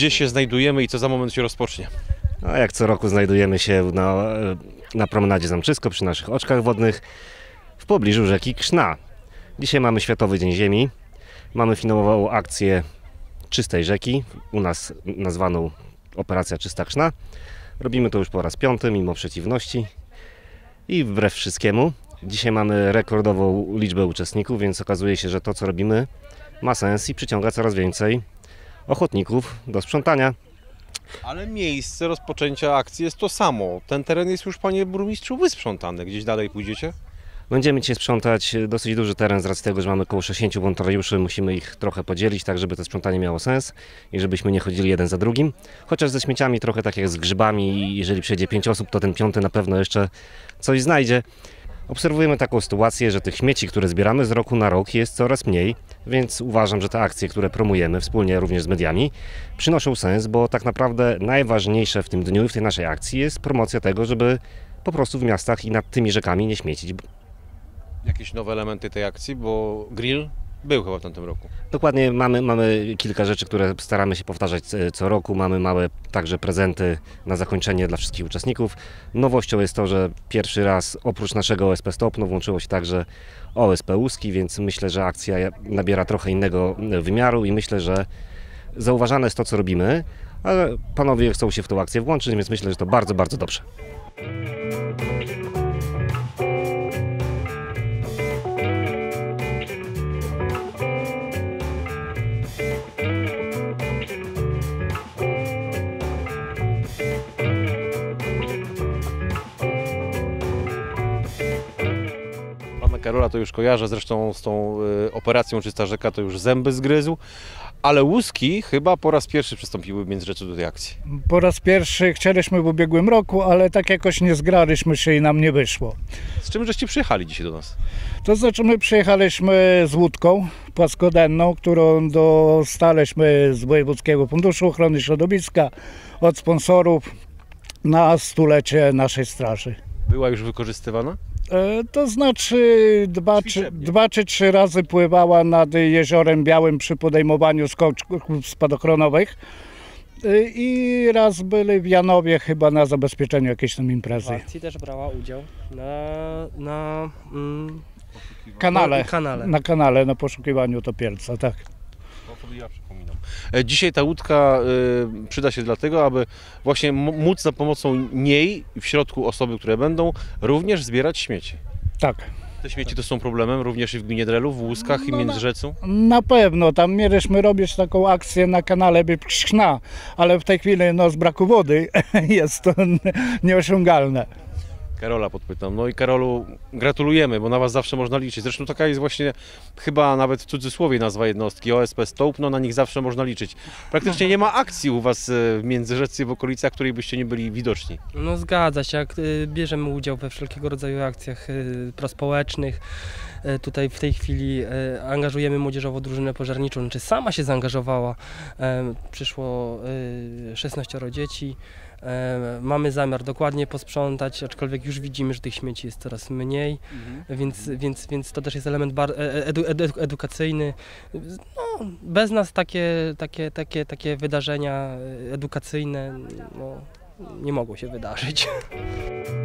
Gdzie się znajdujemy i co za moment się rozpocznie? No, jak co roku znajdujemy się na, na promenadzie Zamczysko przy naszych oczkach wodnych w pobliżu rzeki Krzna. Dzisiaj mamy Światowy Dzień Ziemi. Mamy finałową akcję czystej rzeki, u nas nazwaną Operacja Czysta Krzna. Robimy to już po raz piąty, mimo przeciwności i wbrew wszystkiemu. Dzisiaj mamy rekordową liczbę uczestników, więc okazuje się, że to co robimy ma sens i przyciąga coraz więcej ochotników do sprzątania. Ale miejsce rozpoczęcia akcji jest to samo. Ten teren jest już, panie burmistrzu, wysprzątany. Gdzieś dalej pójdziecie? Będziemy dzisiaj sprzątać dosyć duży teren z racji tego, że mamy około 60 wolontariuszy. Musimy ich trochę podzielić, tak żeby to sprzątanie miało sens i żebyśmy nie chodzili jeden za drugim. Chociaż ze śmieciami trochę tak jak z grzybami jeżeli przyjdzie 5 osób, to ten piąty na pewno jeszcze coś znajdzie. Obserwujemy taką sytuację, że tych śmieci, które zbieramy z roku na rok jest coraz mniej, więc uważam, że te akcje, które promujemy wspólnie również z mediami, przynoszą sens, bo tak naprawdę najważniejsze w tym dniu i w tej naszej akcji jest promocja tego, żeby po prostu w miastach i nad tymi rzekami nie śmiecić. Jakieś nowe elementy tej akcji, bo grill był chyba w tamtym roku. Dokładnie mamy, mamy kilka rzeczy, które staramy się powtarzać e, co roku. Mamy małe także prezenty na zakończenie dla wszystkich uczestników. Nowością jest to, że pierwszy raz oprócz naszego OSP Stopno włączyło się także OSP Łuski, więc myślę, że akcja nabiera trochę innego wymiaru i myślę, że zauważane jest to, co robimy, ale panowie chcą się w tą akcję włączyć, więc myślę, że to bardzo, bardzo dobrze. Karola to już kojarzę, zresztą z tą y, operacją Czysta Rzeka to już zęby zgryzł. Ale łuski chyba po raz pierwszy przystąpiły w Międzyrzeczu do tej akcji. Po raz pierwszy chcieliśmy w ubiegłym roku, ale tak jakoś nie zgraliśmy się i nam nie wyszło. Z czym żeście przyjechali dzisiaj do nas? To znaczy my przyjechaliśmy z łódką płaskodenną, którą dostaliśmy z Wojewódzkiego Funduszu Ochrony Środowiska od sponsorów na stulecie naszej straży. Była już wykorzystywana? E, To znaczy dwa czy, dwa czy trzy razy pływała nad Jeziorem Białym przy podejmowaniu skoczków spadochronowych E, i raz byli w Janowie chyba na zabezpieczeniu jakiejś tam W imprezy. akcji też brała udział na, na mm, Kanale, na kanale. na kanale, na poszukiwaniu topielca, tak. Ja przypominam. E, Dzisiaj ta łódka y, przyda się dlatego, aby właśnie móc za pomocą niej w środku osoby, które będą, również zbierać śmieci. Tak. Te śmieci to są problemem również i w gminie Drelu, w Łuskach i No, na- Międzyrzecu. Na pewno, tam mieliśmy robić taką akcję na kanale Bybrzna, ale w tej chwili no, z braku wody jest to nieosiągalne. Karola podpytam. No i Karolu, gratulujemy, bo na Was zawsze można liczyć. Zresztą taka jest właśnie chyba nawet w cudzysłowie nazwa jednostki OSP Stołp, no na nich zawsze można liczyć. Praktycznie nie ma akcji u Was e, w Międzyrzecce w okolicach, której byście nie byli widoczni. No zgadza się, y, bierzemy udział we wszelkiego rodzaju akcjach y, prospołecznych. Y, Tutaj w tej chwili y, angażujemy młodzieżową drużynę pożarniczą, znaczy sama się zaangażowała. Em, Przyszło y, 16 dzieci. Mamy zamiar dokładnie posprzątać, aczkolwiek już widzimy, że tych śmieci jest coraz mniej, więc, więc, więc to też jest element e- edu, edu, edukacyjny. No, bez nas takie, takie, takie, takie wydarzenia e, edukacyjne no, nie mogło się wydarzyć.